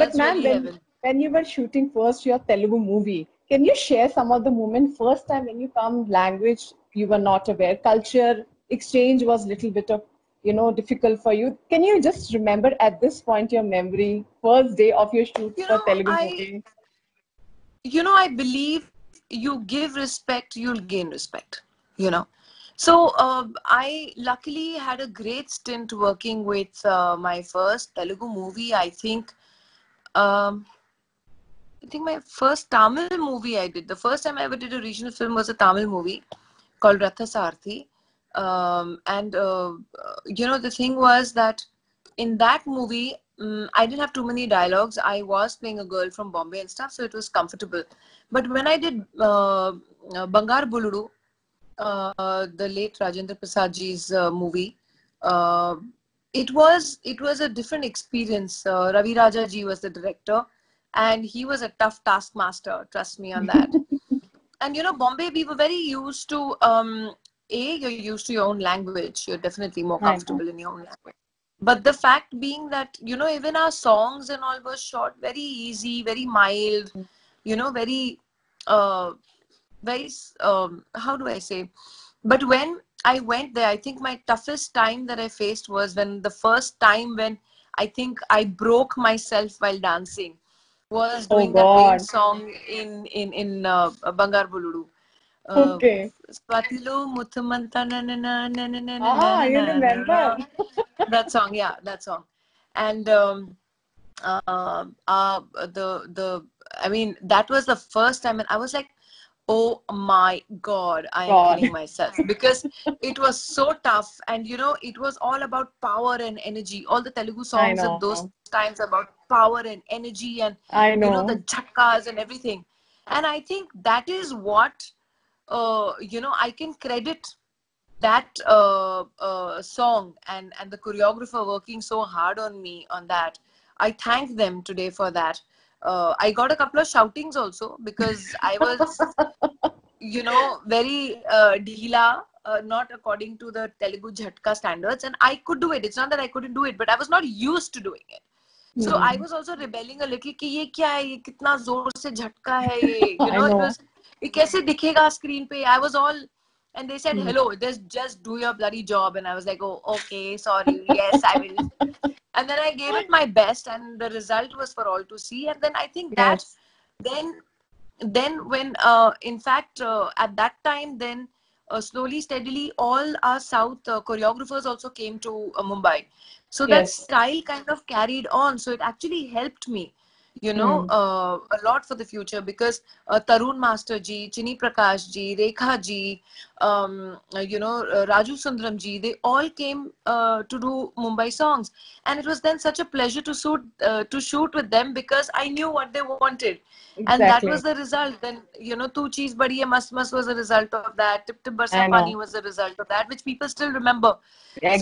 That's ma'am, really when, heaven. when you were shooting first your Telugu movie, can you share some of the moment first time when you come language you were not aware, culture exchange was a little bit of you know difficult for you. Can you just remember at this point your memory first day of your shoot You for know, Telugu I- movie? you know i believe you give respect you'll gain respect you know so uh, i luckily had a great stint working with uh, my first telugu movie i think um, i think my first tamil movie i did the first time i ever did a regional film was a tamil movie called ratha sarthi um, and uh, uh, you know the thing was that in that movie mm, i didn't have too many dialogues. I was playing a girl from bombay and stuff so it was comfortable. But when i did uh, uh, Bangaru Bullodu uh, the late rajendra prasad ji's uh, movie it was it was a different experience. Uh, ravi raja ji was the director and he was a tough taskmaster trust me on that. And you know bombay we were very used to um a you're used to your own language. You're definitely more comfortable in your own language. But the fact being that you know even our songs and all were shot very easy very mild you know very uh very um how do i say? But when i went there. I think my toughest time that i faced was when the first time when i think i broke myself while dancing was Oh, doing that main song in in in uh, Bangaru Bullodu uh, Okay. Na na na na na Ah, you remember? that song yeah that song. And um uh, uh the the i mean that was the first time and i was like oh my god i am God. killing myself because it was so tough and you know it was all about power and energy. All the telugu songs at those times about power and energy and I you know know. the jhatkas and everything. And i think that is what uh, you know i can credit that uh, uh, song and and the choreographer working so hard on me on that. I thank them today for that uh, i got a couple of shoutings also because i was you know very uh, dhila uh, not according to the telugu jhatka standards and i could do it it's not that i couldn't do it but i was not used to doing it so Hmm. I was also rebelling a little कि ये क्या है ये कितना जोर से झटका है ये you I know it know. was ये कैसे दिखेगा screen पे I was all and they said Hmm. hello just just do your bloody job and I was like oh okay sorry yes I will and then I gave it my best and the result was for all to see. And then I think that Yes. then then when uh, in fact uh, at that time then uh, slowly steadily all our south uh, choreographers also came to uh, mumbai. So that style kind of carried on. So it actually helped me you know Hmm. uh, a lot for the future because uh, tarun master ji Chinni Prakash ji rekha ji um, uh, you know uh, raju sundaram ji they all came uh, to do mumbai songs. And it was then such a pleasure to shoot uh, to shoot with them because i knew what they wanted. And that was the result. Then you know two cheese badi must must was a result of that. Tip tip barsa pani was a result of that which people still remember.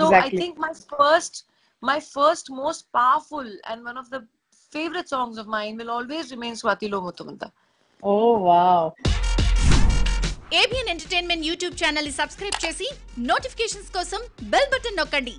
So i think my first my first most powerful and one of the favorite songs of mine will always remain swatilo mutumanta Oh wow. ABN entertainment YouTube ఛానల్ని subscribe చేసి notifications కోసం bell button నొక్కండి